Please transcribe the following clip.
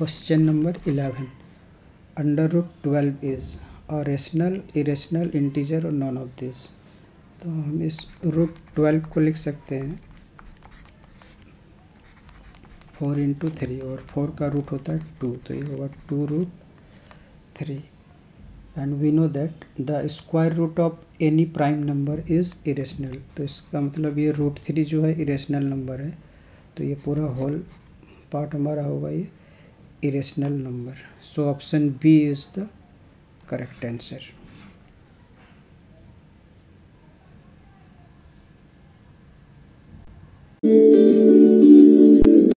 Question number eleven under root twelve is or rational irrational integer or none of this तो हम इस root twelve को लिख सकते हैं। फोर इंटू थ्री और फोर का रूट होता है टू तो ये होगा two root three and we know that the square root of any prime number is irrational तो इसका मतलब ये रूट थ्री जो है इरेशनल नंबर है। तो ये पूरा होल पार्ट हमारा होगा ये। Irrational number. So option b is the correct answer